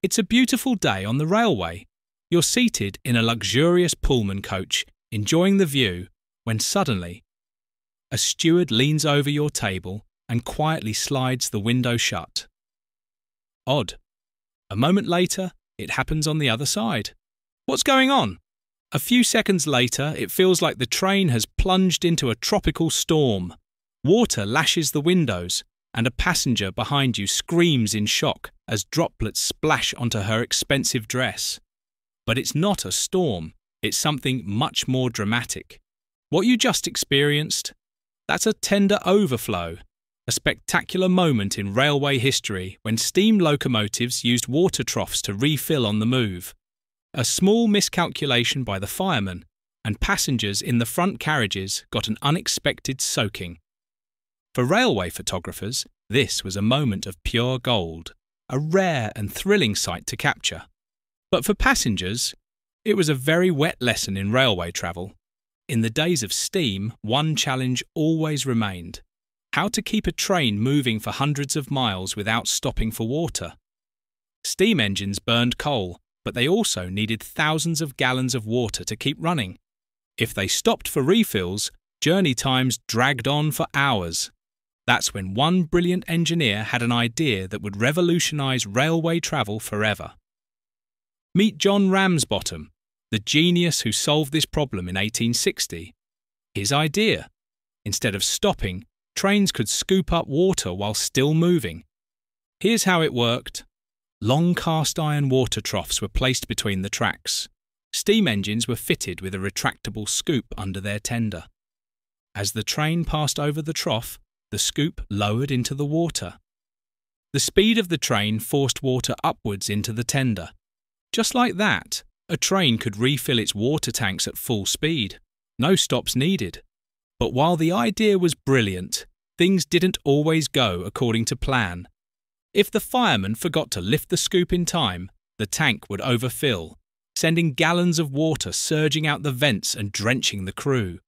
It's a beautiful day on the railway. You're seated in a luxurious Pullman coach, enjoying the view, when suddenly a steward leans over your table and quietly slides the window shut. Odd. A moment later, it happens on the other side. What's going on? A few seconds later, it feels like the train has plunged into a tropical storm. Water lashes the windows, and a passenger behind you screams in shock as droplets splash onto her expensive dress. But it's not a storm, it's something much more dramatic. What you just experienced? That's a tender overflow, a spectacular moment in railway history when steam locomotives used water troughs to refill on the move. A small miscalculation by the fireman, and passengers in the front carriages got an unexpected soaking. For railway photographers, this was a moment of pure gold, a rare and thrilling sight to capture. But for passengers, it was a very wet lesson in railway travel. In the days of steam, one challenge always remained how to keep a train moving for hundreds of miles without stopping for water. Steam engines burned coal, but they also needed thousands of gallons of water to keep running. If they stopped for refills, journey times dragged on for hours. That's when one brilliant engineer had an idea that would revolutionise railway travel forever. Meet John Ramsbottom, the genius who solved this problem in 1860. His idea instead of stopping, trains could scoop up water while still moving. Here's how it worked Long cast iron water troughs were placed between the tracks. Steam engines were fitted with a retractable scoop under their tender. As the train passed over the trough, the scoop lowered into the water. The speed of the train forced water upwards into the tender. Just like that, a train could refill its water tanks at full speed. No stops needed. But while the idea was brilliant, things didn't always go according to plan. If the fireman forgot to lift the scoop in time, the tank would overfill, sending gallons of water surging out the vents and drenching the crew.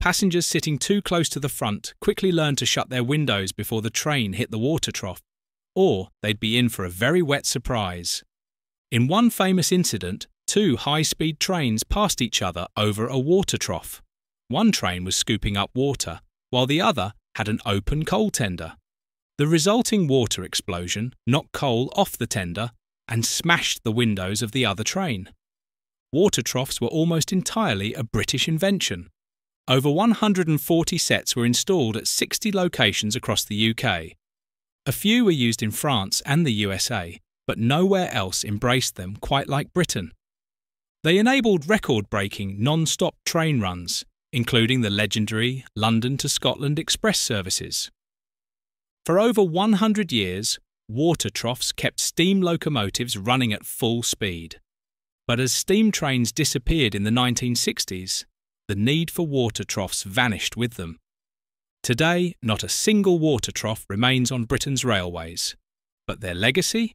Passengers sitting too close to the front quickly learned to shut their windows before the train hit the water trough, or they'd be in for a very wet surprise. In one famous incident, two high speed trains passed each other over a water trough. One train was scooping up water, while the other had an open coal tender. The resulting water explosion knocked coal off the tender and smashed the windows of the other train. Water troughs were almost entirely a British invention. Over 140 sets were installed at 60 locations across the UK. A few were used in France and the USA, but nowhere else embraced them quite like Britain. They enabled record breaking non stop train runs, including the legendary London to Scotland express services. For over 100 years, water troughs kept steam locomotives running at full speed. But as steam trains disappeared in the 1960s, the need for water troughs vanished with them. Today, not a single water trough remains on Britain's railways, but their legacy?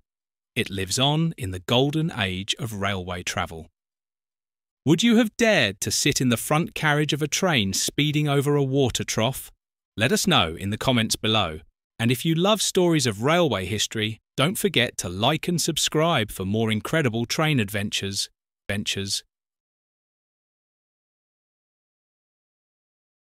It lives on in the golden age of railway travel. Would you have dared to sit in the front carriage of a train speeding over a water trough? Let us know in the comments below. And if you love stories of railway history, don't forget to like and subscribe for more incredible train adventures, ventures,